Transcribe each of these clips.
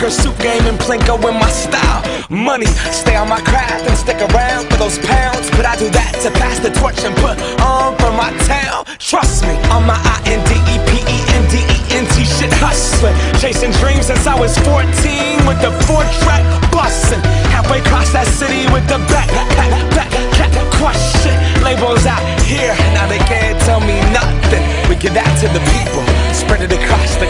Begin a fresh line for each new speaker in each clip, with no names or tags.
Bob suit game and Plinko in my style. Money, stay on my craft and stick around for those pounds. But I do that to pass the torch and put on for my town. Trust me, on my I N D E P E N D E N T shit hustling. Chasing dreams since I was 14 with the four track busting. Halfway across that city with the back, back, back, back, crush shit. Labels out here, now they can't tell me nothing. We give that to the people, spread it across the.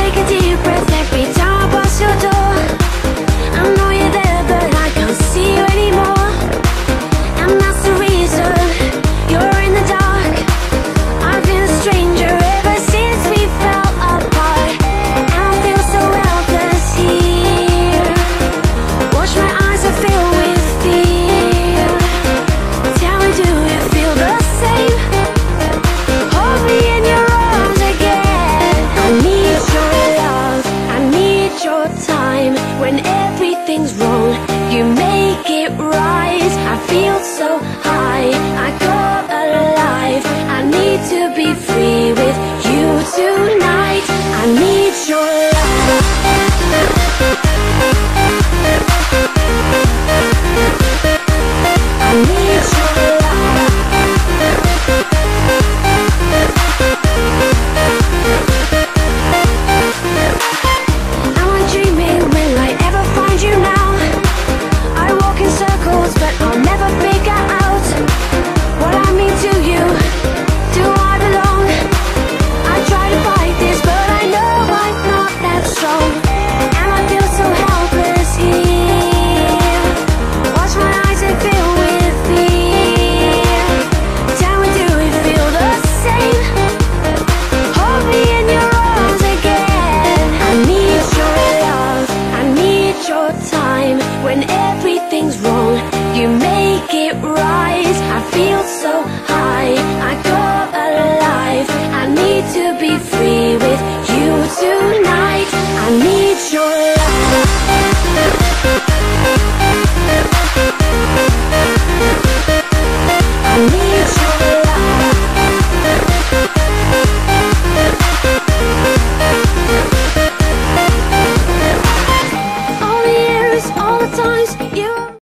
take a deep breath every time